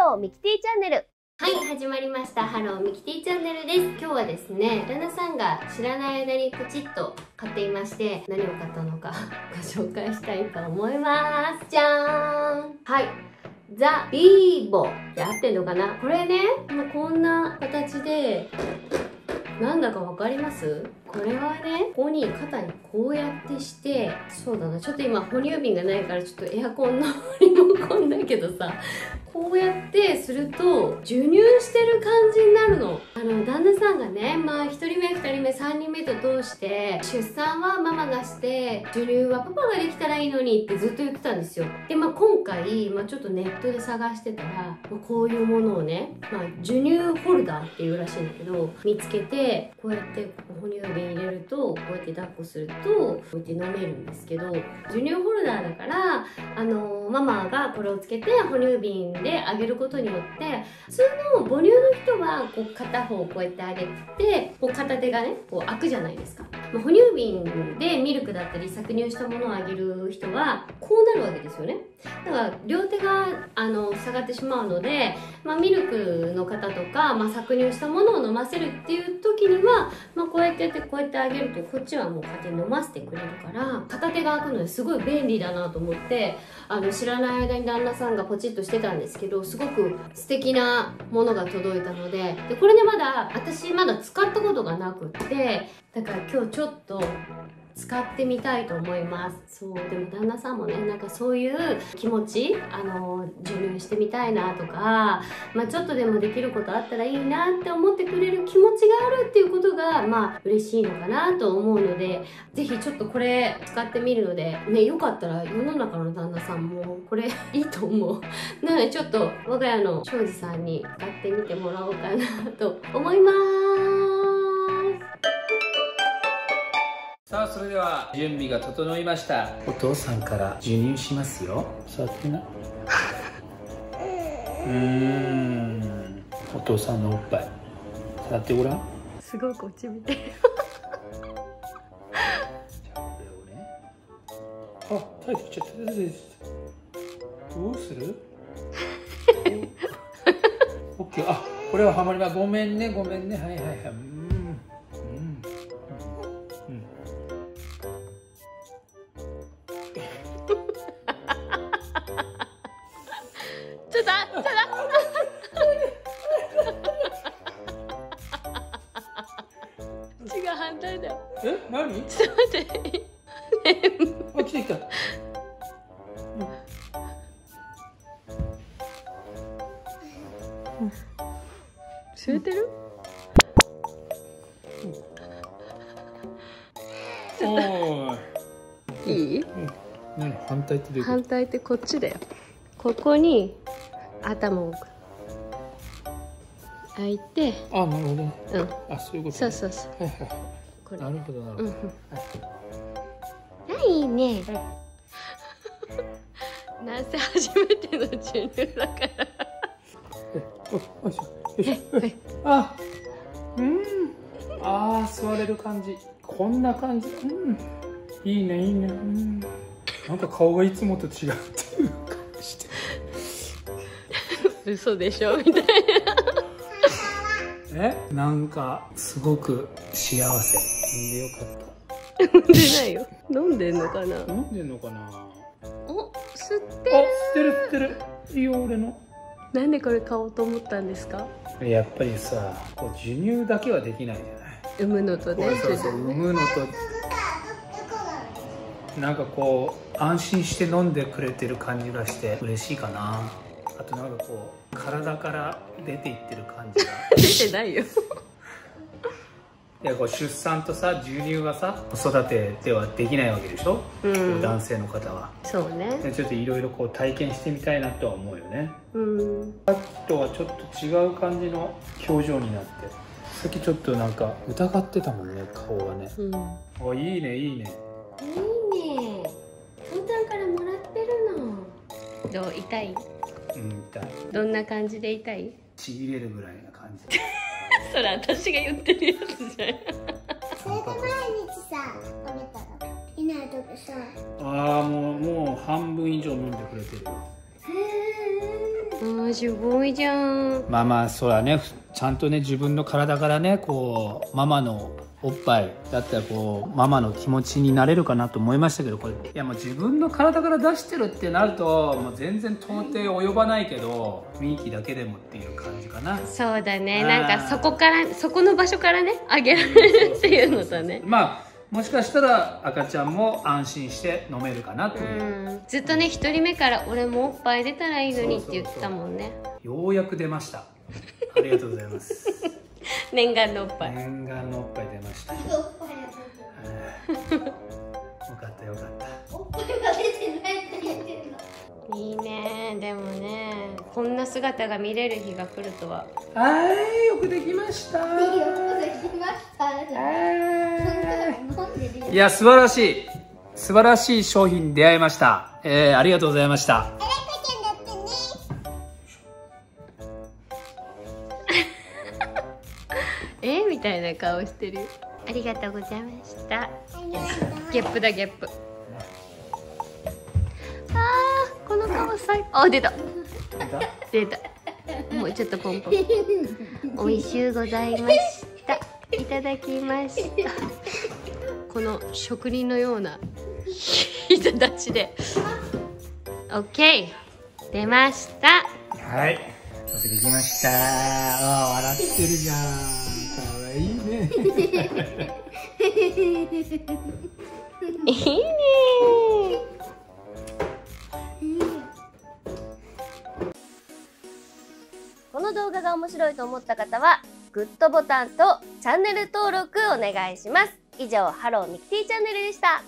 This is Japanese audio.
ローミキティチャンネルはい、始まりました。ハローミキティチャンネルです。今日はですね、旦那さんが知らない間にポチッと買っていまして、何を買ったのか ご紹介したいと思います。じゃーんはい。ザ・ビーボって合ってんのかな？これね、まあこんな形で、なんだかわかります？これはね、ここに肩にこうやってして、そうだな、ちょっと今哺乳瓶がないからちょっとエアコンのリモコンだけどさ、こうやってすると授乳してる感じになるの。あの旦那さんがねまあ1人目2人目3人目と通して出産はママがして授乳はパパができたらいいのにってずっと言ってたんですよ。でまあ今回、まあ、ちょっとネットで探してたら、まあ、こういうものをね、まあ、授乳ホルダーっていうらしいんだけど見つけてこうやってここ哺乳瓶入れるとこうやって抱っこするとこうやって飲めるんですけど授乳ホルダーだからあのママがこれをつけて哺乳瓶であげることによって普通の母乳の人はこう片方こうやってあげてこう片手がねこう開くじゃないですか、まあ、哺乳瓶でミルクだったり搾乳したものをあげる人はこうなるわけですよね。だから両手があの下がってしまうので、まあ、ミルクの方とか、まあ、搾乳したものを飲ませるっていう時には、まあ、こうやってやってこうやってあげるとこっちはもう勝手に飲ませてくれるから片手が開くのですごい便利だなと思ってあの知らない間に旦那さんがポチッとしてたんですけどすごく素敵なものが届いたのででこれねまだ私まだ使ったことがなくってだから今日ちょっと使ってみたいと思います。そうでも旦那さんもねなんかそういう気持ちあの授乳してみたいなとか、まあ、ちょっとでもできることあったらいいなって思ってくれる気持ちがあるっていうことがまあ嬉しいのかなと思うのでぜひちょっとこれ使ってみるのでねよかったら世の中の旦那さんもこれいいと思う。なのでちょっと我が家の庄司さんに使ってみてもらおうかなと思います。さあそれでは準備が整いました。お父さんから授乳しますよ。座ってな。うーん。お父さんのおっぱい。触ってごらん。すごいこっち見て。じ ゃあこれをねあタイトちゃったタイトちゃったどうする？オッケーあこれはハマります。ごめんねごめんね。はいはいはいと違う反対だよ。え何？ちょっと待って。あ来てきた。吸えてるおーいいい何反対って反対ってこっちだよここに頭を開いてとあなるほどねうん。あそういうこと、ね、そうそうそうはいはいこれ。なるほどなるほど、うん。はいね。なんせ初めての授乳だから。およいしょよい。しょはい。あうん。あー座れる感じ。こんな感じ。うん。いいねいいね。うん。なんか顔がいつもと違うっていう顔して嘘でしょみたいな。えなんかすごく幸せんでよかっ飲んでないよ。飲んでんのかな？た飲んでんのかな？お吸ってあ吸ってる吸ってる。いいよ俺の。なんでこれ買おうと思ったんですか？やっぱりさこう授乳だけはできないじゃない。産むのとね。そうそう産むのと。なんかこう安心して飲んでくれてる感じがして嬉しいかな。あとなんかこう体から出ていってる感じが。出てないよいやこう出産とさ授乳はさ子育てではできないわけでしょ、うん。男性の方は。そうね。でちょっといろいろこう体験してみたいなとは思うよね。うん。さっきとはちょっと違う感じの表情になって。さっきちょっとなんか疑ってたもんね顔がね。うん。あいいねいいね。いいね。父ちゃんからもらってるの。どう痛い？うん痛い。どんな感じで痛い？ちぎれるぐらいな感じそれ私が言ってるやつじゃん。それで毎日さ食べたらいない時さ。ああもうもう半分以上飲んでくれてるよ。へうんすごいじゃん。まあまあそうだね。ちゃんとね自分の体からねこうママのおっぱいだったらこうママの気持ちになれるかなと思いましたけどこれ。いやもう自分の体から出してるってなるともう全然到底及ばないけどミーキだけでもっていう感じかな。そうだね。なんかそこからそこの場所からねあげられるっていうのとね。まあもしかしたら赤ちゃんも安心して飲めるかなとういう、ん。ずっとね一人目から俺もおっぱい出たらいいのにって言ってたもんね。ようやく出ました。ありがとうございます 念願のおっぱい。念願のおっぱい出ました。おっぱい。がよかったよかった。おっぱいが出てないって言ってるの。いいね。でもねこんな姿が見れる日が来るとは。はいよくできました。よできました。い。や素晴らしい。素晴らしい商品に出会いました、えー、ありがとうございましたえみたいな顔してる。よありがとうございました。ゲップだゲップ。あーこの顔最高。あ出た。出た。もうちょっとポンポン。美味しゅうございました。いただきました。この職人のような 人たちで。OK 出ました。はい。よくできました。あー笑ってるじゃんいいねこの動画が面白いと思った方はグッドボタンとチャンネル登録お願いします。以上ハローミキティチャンネルでした。